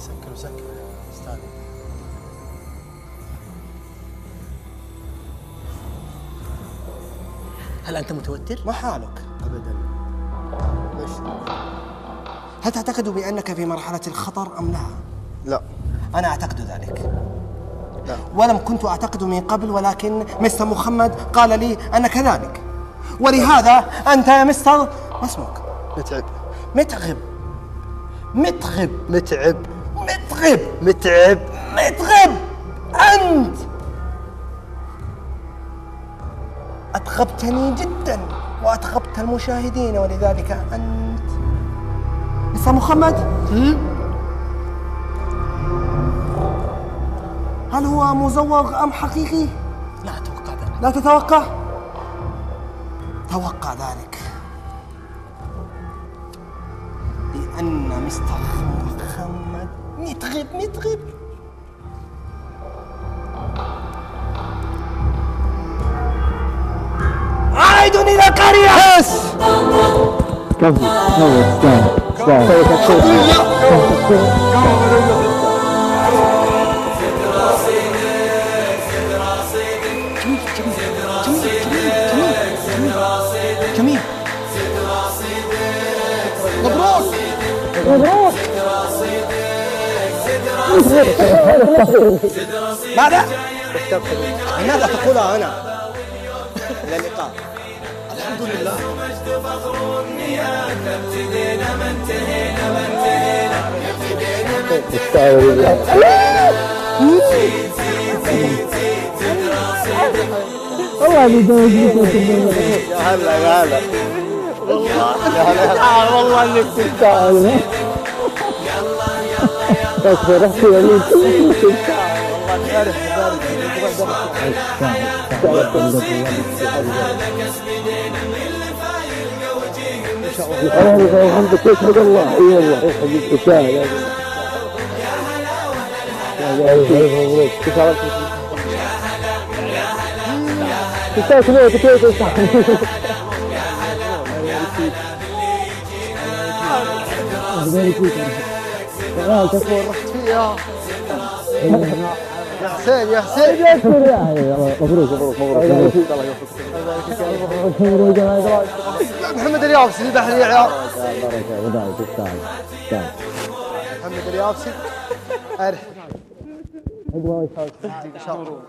سكر وسكر يا أستاذ. هل أنت متوتر؟ ما حالك؟ ابدا. ليش؟ هل تعتقد بأنك في مرحلة الخطر أم لا؟ لا. أنا أعتقد ذلك. لا. ولم كنت أعتقد من قبل ولكن مستر محمد قال لي أن كذلك. ولهذا أنت يا مستر ما اسمك؟ متعب. متغب متغب متعب. متغب متعب. متغب أنت. أتغبتني جدا وأتغبت المشاهدين ولذلك أنت. مستر محمد؟ هل هو مزوغ أم حقيقي؟ لا أتوقع ذلك. لا تتوقع؟ توقع ذلك. لأن مستر محمد متغب متغب عائد إلى القرية بس كفو استاهل استاهل جميل مبروك ماذا؟ ماذا تقولها أنا؟ إلى اللقاء الحمد لله والله اللي دوز يا هلا يا هلا والله انك تستاهل بس رحت يمين الحمد لله يحمد الله اي والله يحمد تستاهل الف مبروك تستاهل كذا كذا تستاهل يا حسين يا حسين مبروك مبروك مبروك مبروك مبروك محمد اليابسي ذبح لي عيال بركة وداعي تستاهل تستاهل محمد اليابسي أرح الله يسعدك ان شاء الله